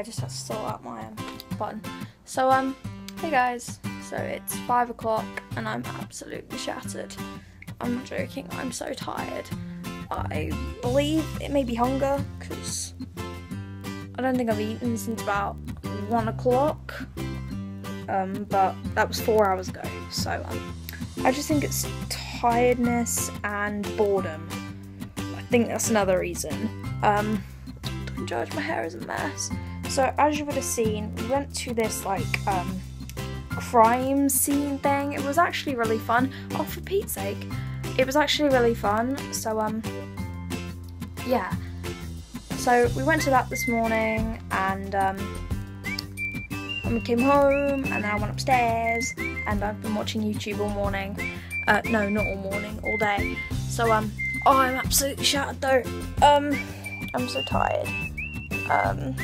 to sort out my um, button. So um, hey guys. So it's five o'clock and I'm absolutely shattered. I'm not joking. I'm so tired. I believe it may be hunger because I don't think I've eaten since about one o'clock. Um, but that was four hours ago. So um, I just think it's tiredness and boredom. I think that's another reason. Um, don't judge, my hair is a mess. So as you would have seen, we went to this like um, crime scene thing. It was actually really fun. Oh, for Pete's sake, it was actually really fun. So um, yeah. So we went to that this morning, and um, and we came home, and then I went upstairs, and I've been watching YouTube all morning. Uh, no, not all morning, all day. So um, oh, I'm absolutely shattered though. Um, I'm so tired. Um,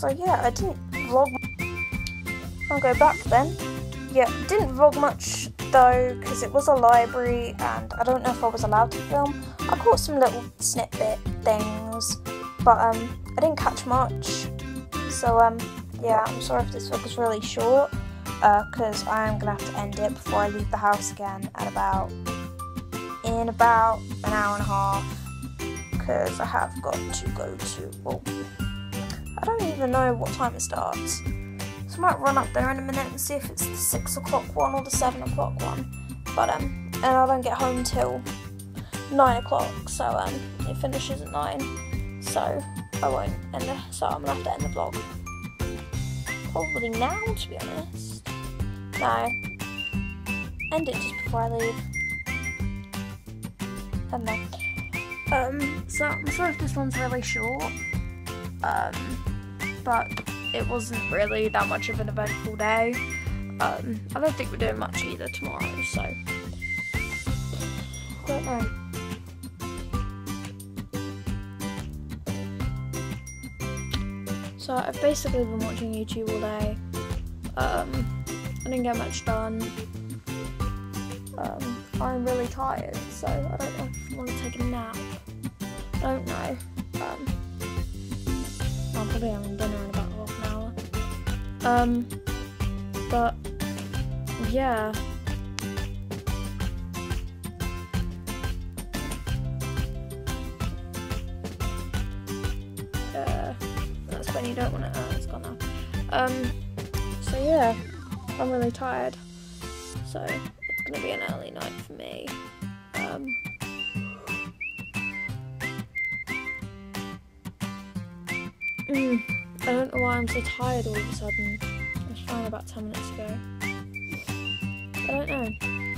so yeah, I didn't vlog. I'll go back then. Yeah, didn't vlog much though because it was a library and I don't know if I was allowed to film. I caught some little snippet things, but um, I didn't catch much. So um, yeah, I'm sorry if this vlog is really short because uh, I am gonna have to end it before I leave the house again at about in about an hour and a half because I have got to go to well, I don't even know what time it starts. So I might run up there in a minute and see if it's the six o'clock one or the seven o'clock one. But um, and I don't get home till nine o'clock, so um, it finishes at nine. So I won't end the, so I'm gonna have to end the vlog. Probably now, to be honest. No. End it just before I leave. I don't. Um, so I'm sorry if this one's really short. Um, but it wasn't really that much of an eventful day. Um, I don't think we're doing much either tomorrow, so. I don't know. So I've basically been watching YouTube all day. Um, I didn't get much done. Um, I'm really tired, so I don't know if I want to take a nap. I don't know. Um, probably having dinner in about half an hour. Um, but yeah. Uh, that's when you don't want to. Oh, it's gone now. Um, so yeah, I'm really tired. So it's gonna be an early night for me. Mm, I don't know why I'm so tired all of a sudden. I was fine about 10 minutes ago. I don't know.